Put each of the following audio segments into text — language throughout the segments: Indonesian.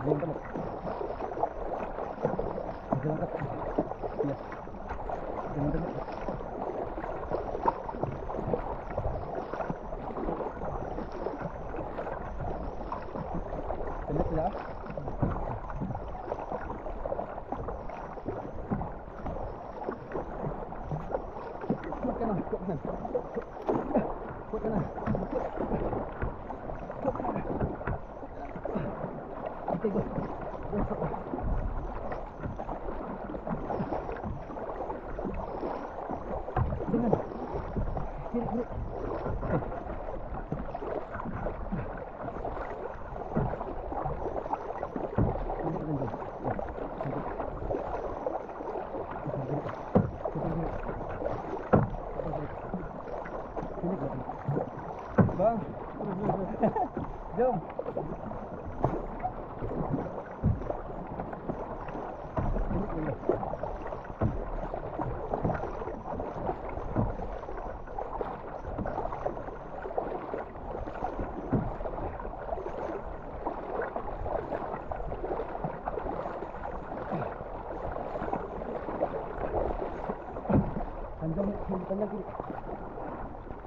Jangan kamu. Yes, go.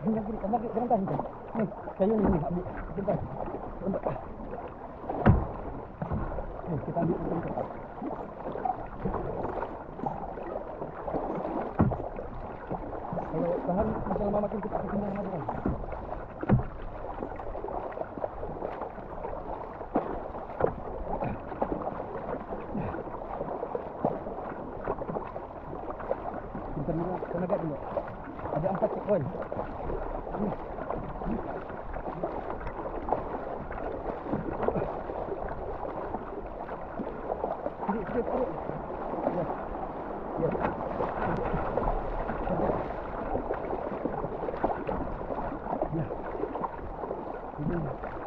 Ini lagi, kamu lagi, jangan tahan. Nih, kayu ini, ambil. Cepat. Cepat. Nih, kita ambil untuk cepat. Kalau tahan, insya makin cepat kekembangan lagi. Ini. Kanan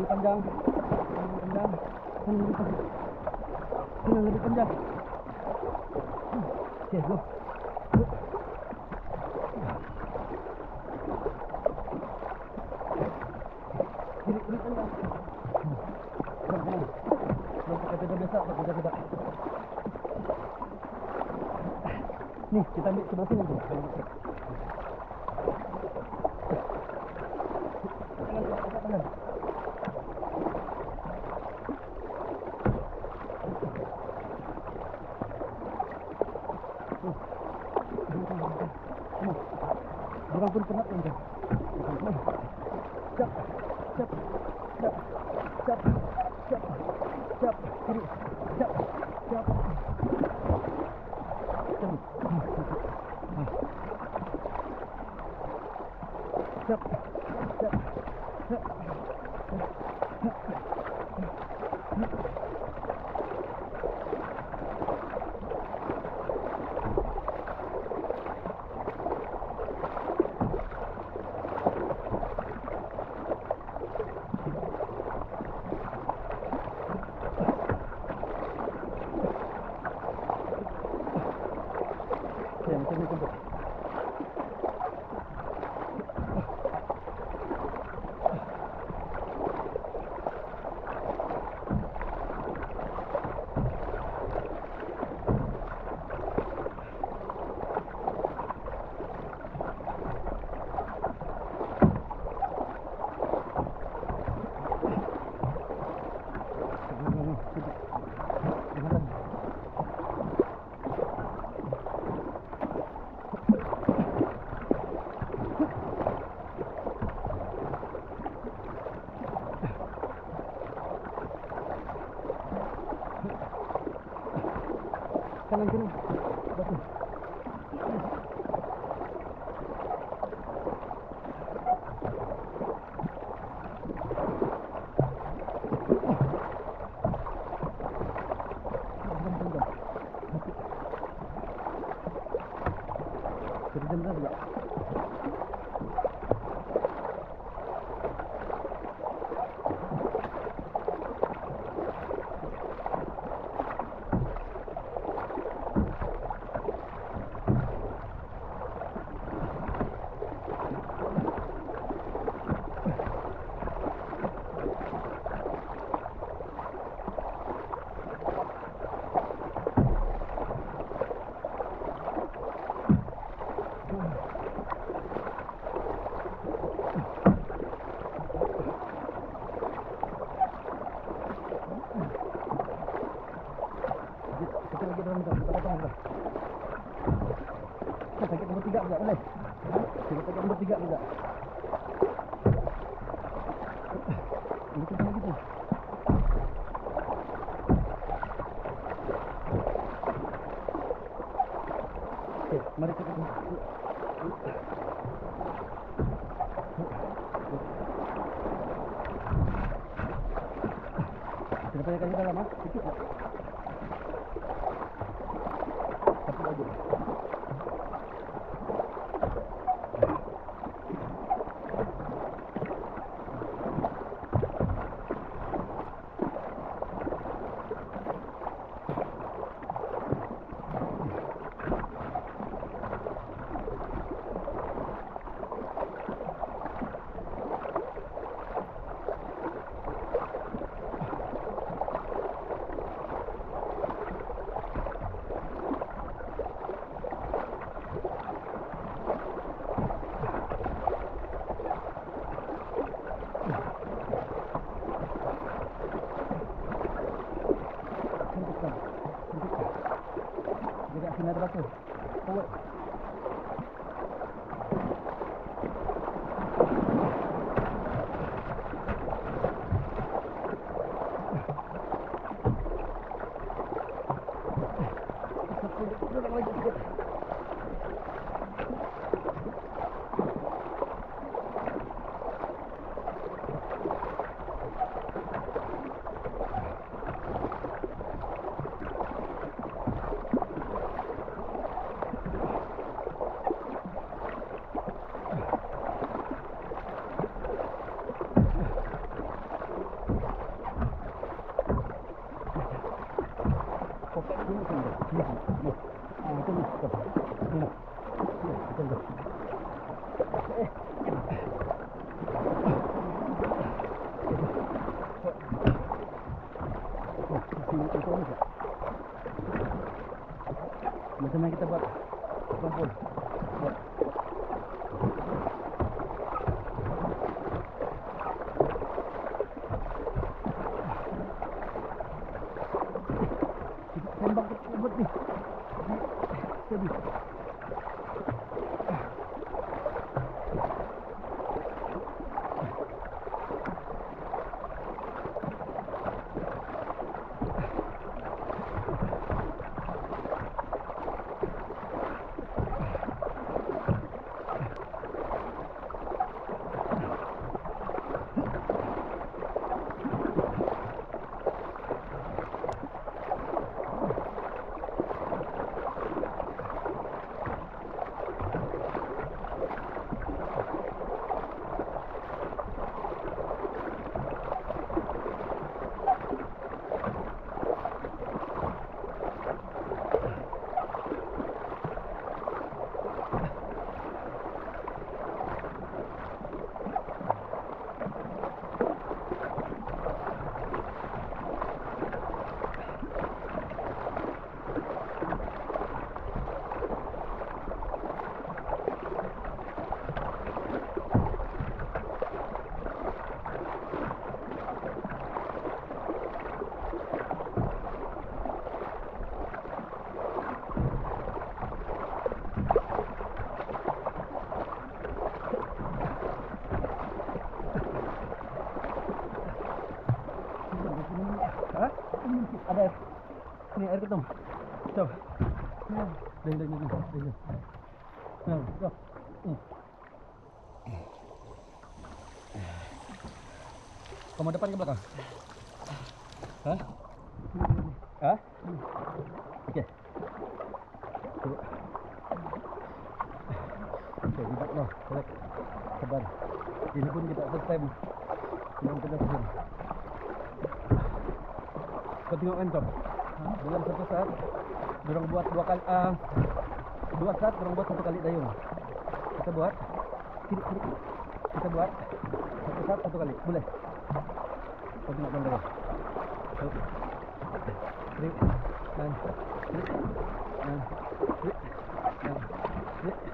lebih panjang. Kanan lebih panjang. Kanan lebih panjang. Kanan lebih panjang. Okay, go. Kiri, kiri panjang. Nih, kita ambil sebelah sini dulu. Orang pun penat kan? Mari kita Kenapa ya kali dalam mas? Itu 決めただけです。你好这个，这们这个干嘛你们你们这个 good. air ketum. Coba. Deng deng deng deng. Nah, coba. Hmm. Kamu depan ke belakang? Hah? Hah? Oke. Okay. Coba. Oke, duduk no, relax. Sabar. Ini pun kita first time. Yang kita ke sini. Kau tengok kan, dalam satu saat Diorang buat dua kali uh, Dua saat diorang buat satu kali dayung. Kita buat kiri, kiri. Kita buat Satu saat satu kali. Boleh? Kau tengok kan Kiri Dan Kiri Dan Kiri Dan Kiri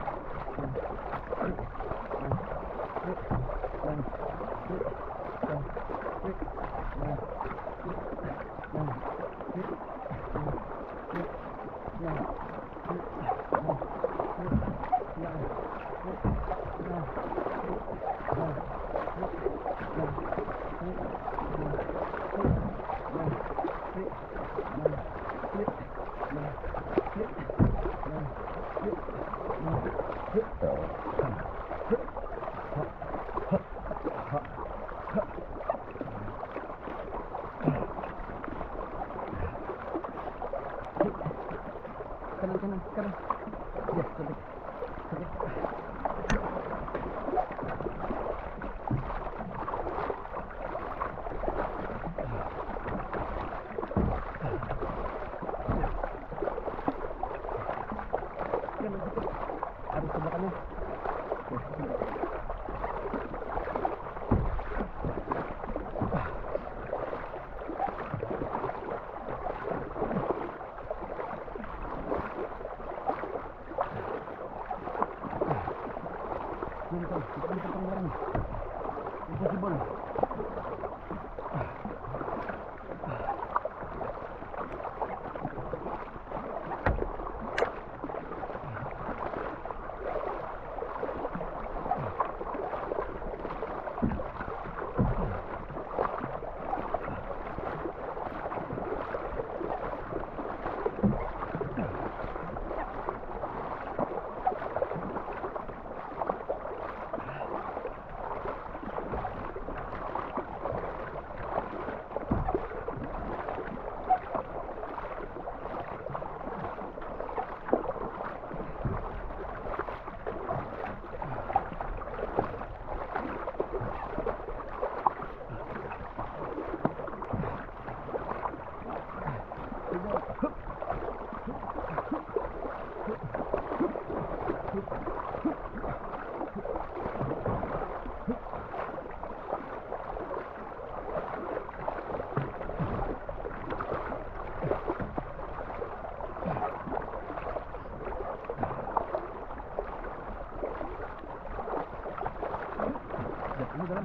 Dalam?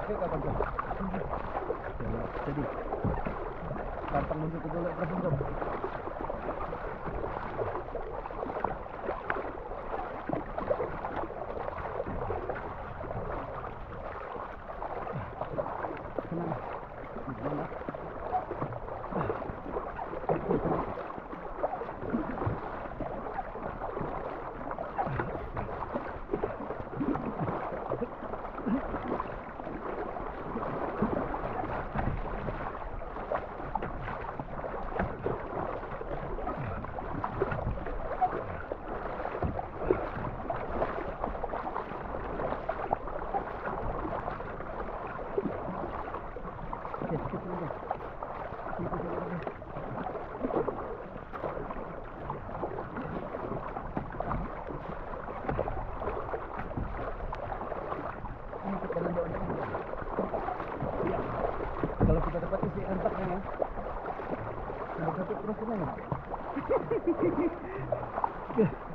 Oke, kapan? Jadi, tampang menuju ke dulu terus Ini ini. Kalau kita dapat isi entaknya ya. Nomor satu terus senang ya.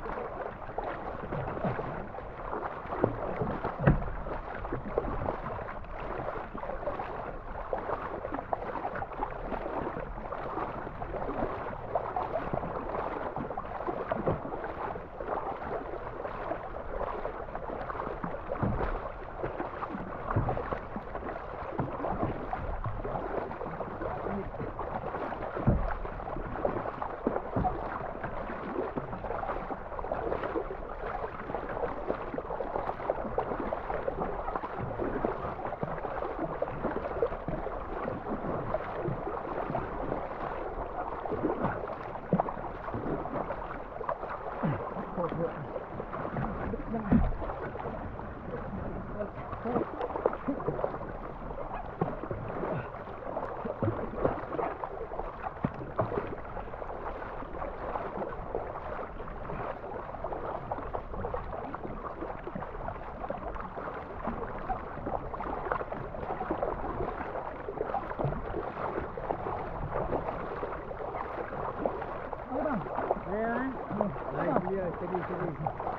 Thank you.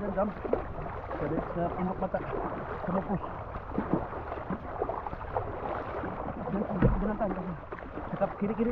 Sa, sa pundok mata. Sa mapus. Jangan, jangan tahan. Cakap kiri-kiri.